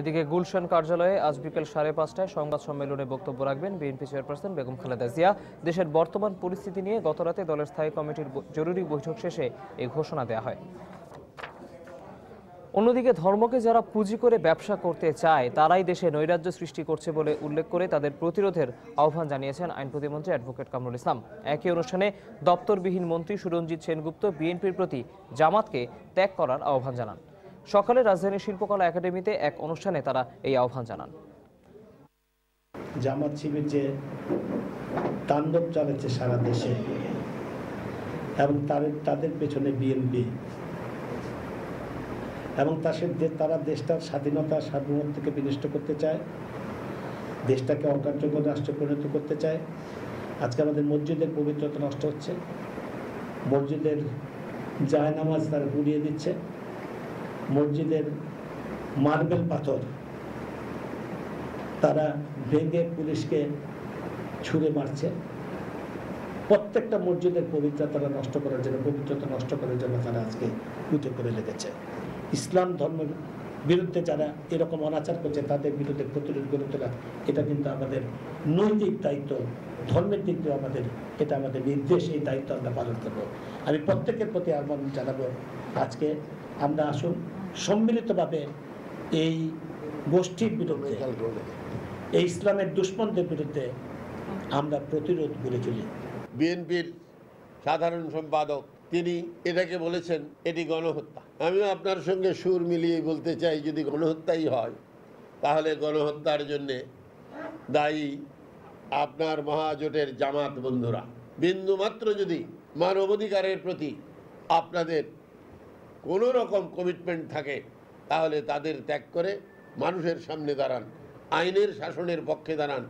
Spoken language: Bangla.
এদিকে গুলশান কার্যালয়ে আজ বিকেল সাড়ে পাঁচটায় সংবাদ সম্মেলনে বক্তব্য রাখবেন বিএনপি চেয়ারপারসন বেগম খালেদা জিয়া। দেশের বর্তমান পরিস্থিতি নিয়ে গতরাতে দলের স্থায়ী কমিটির জরুরি বৈঠক শেষে এই ঘোষণা দেওয়া হয়। অন্যদিকে ধর্মকে যারা পুঁজি করে ব্যবসা করতে চায়, তারাই দেশে নৈরাজ্য সৃষ্টি করছে বলে উল্লেখ করে তাদের প্রতিরোধের আহ্বান জানিয়েছেন আইন প্রতিমন্ত্রী অ্যাডভোকেট কামরুল ইসলাম। একই অনুষ্ঠানে দপ্তরবিহীন মন্ত্রী সুরঞ্জিত সেনগুপ্ত বিএনপির প্রতি জামাতকে ত্যাগ করার আহ্বান জানান। সকালে রাজধানী শিল্পকলা একাডেমিতে এক অনুষ্ঠানে তারা এই আহ্বান জানান। জামাত শিবির যে তাণ্ডব চালাচ্ছে সারা দেশে এবং তাদের তাদের পেছনে বিএনপি এবং তাদের তারা দেশটার স্বাধীনতা সার্বভৌমত্বকে বিনষ্ট করতে চায়, দেশটাকে অকার্যকর রাষ্ট্রে পরিণত করতে চায়, আজকে আমাদের মসজিদের পবিত্রতা নষ্ট হচ্ছে, মসজিদের জায়নামাজ তারা গুড়িয়ে দিচ্ছে। মসজিদের মার্বেল পাথর। তারা ভেঙে পুলিশকে ছুঁড়ে মারছে। প্রত্যেকটা মসজিদের পবিত্রতা তারা নষ্ট করার জন্য, পবিত্রতা নষ্ট করার জন্য তারা আজকে পুজো করে লেগেছে ইসলাম ধর্মের বিরুদ্ধে যারা এরকম অনাচার করছে, তাদের বিরুদ্ধে প্রতিরোধ গড়ে তোলা, এটা কিন্তু আমাদের নৈতিক দায়িত্ব, ধর্মের দিক দিয়ে আমাদের, এটা আমাদের নির্দেশ, এই দায়িত্ব আমরা পালন করব। আমি প্রত্যেকের প্রতি আহ্বান জানাব, আজকে আমরা আসুন সম্মিলিতভাবে এই গোষ্ঠীর বিরুদ্ধে এই ইসলামের দুশ্মনদের বিরুদ্ধে আমরা প্রতিরোধ গড়ে তুলি। বিএনপির সাধারণ সম্পাদক তিনি এটাকে বলেছেন এটি গণহত্যা। আমিও আপনার সঙ্গে সুর মিলিয়ে বলতে চাই যদি গণহত্যাই হয় তাহলে গণহত্যার জন্যে দায়ী আপনার মহাজোটের জামাত বন্ধুরা। বিন্দুমাত্র যদি মানবাধিকারের প্রতি আপনাদের কোনো রকম কমিটমেন্ট থাকে, তাহলে তাদের ত্যাগ করে মানুষের সামনে দাঁড়ান, আইনের শাসনের পক্ষে দাঁড়ান।